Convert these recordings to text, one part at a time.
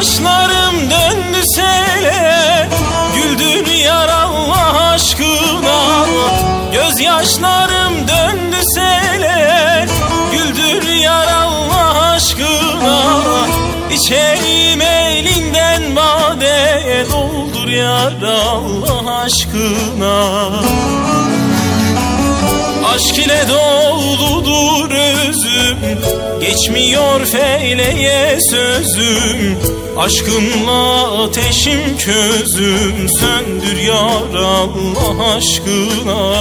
Kaşlarım döndü sele Güldür yar aşkına. Gözyaşlarım döndü sele Güldür yar aşkına. İçerim elinden bade Doldur yar Allah aşkına. Aşk ile doludur özüm. Geçmiyor feleğe sözüm. Aşkınla ateşim közüm. Söndür yar Allah aşkına.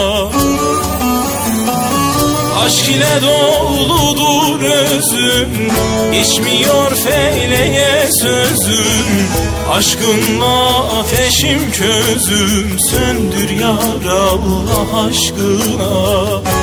Aşk ile doludur özüm. Geçmiyor feleğe sözüm Aşkınla ateşim közüm Söndür yar Allah aşkına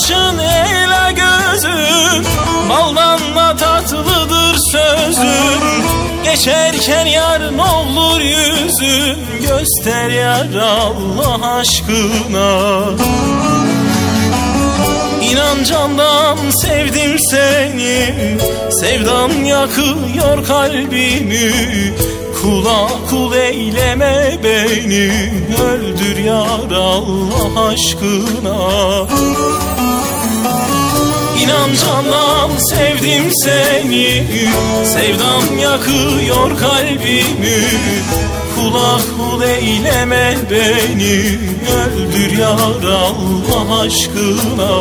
kaşın ela gözün Baldan da tatlıdır sözün Geçerken yar ne olur yüzün Göster yar Allah aşkına. İnan candan sevdim seni Sevdan yakıyor kalbimi Kula kul eyleme beni Öldür yar Allah aşkına. İnan candan sevdim seni Sevdam yakıyor kalbimi. Kula kul eyleme beni Öldür yar Allah aşkına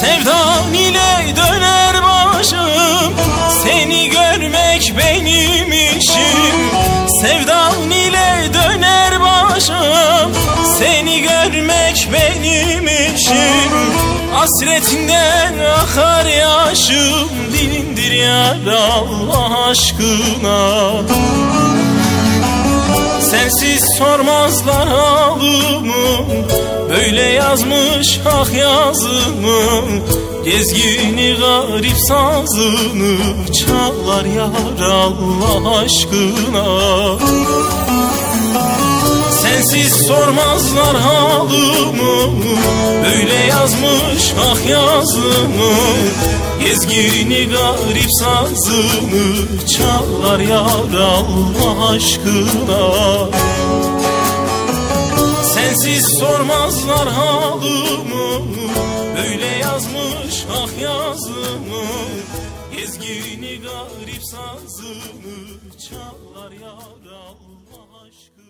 Sevdan ile döner başım Seni görmek benim işim. Sevdan ile döner başım Seni görmek benim işim. Hasretinden akar yaşım Dilindir yar Allah aşkına Sensiz sormazlar halımı Böyle yazmış ah yazımı. Gezgini garip sazını Çalar yar Allah aşkına Sensiz sormazlar halımı Böyle yazmış ah yazımı. Gezgini garip sazını Çalar yar Allah aşkına. Sensiz sormazlar halımı Böyle yazmış ah yazımı. Gezgini garip sazını Çalar yar Allah aşkına